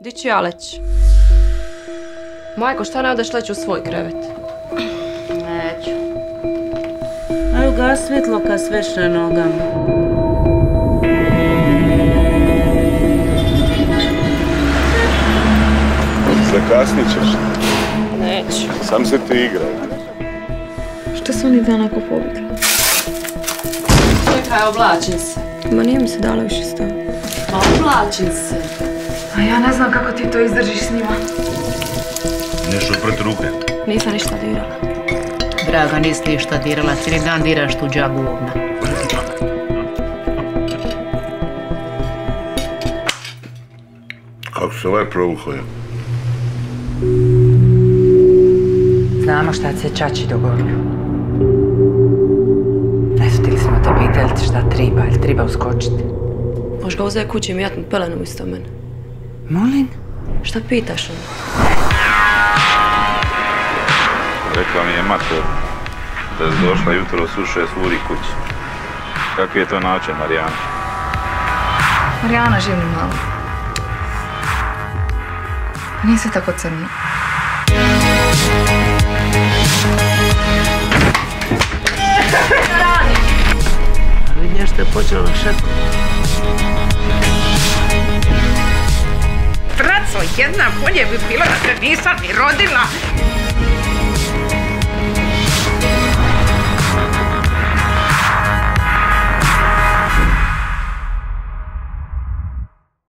Di ću ja leći? Majko, šta ne odeš leći u svoj krevet? Neću. Aj ugas svjetlo kad sveše nogama. Zakasnit ćeš. Neću. Sam se ti igraj. Što su oni dana ko pobjegli? Čekaj, oblačim se. Ma nije mi se dalo više stava. Ma oblačim se. A ja ne znam kako ti to izdržiš s njima. Nešto proti ruke. Nisam ništa dirala. Draga, nisi ništa dirala, cijeli dan diraš tuđa govna. Kako se ovaj provukao? Znamo šta se Čači dogodilo. Ne htjeli smo te pitati šta triba, ili triba uskočiti. Možeš ga uzeti kući i mijatnut pelenom isto mene. Molim? Šta pitaš ono? Rekla mi je mater da je došla jutro u šest uri kući. Kakvi je to način, Marijana? Marijana živi malo. Pa nije sve tako crno. Vidiš što je počelo šepo. Jedna bolje bi bilo da te nisam ni rodila.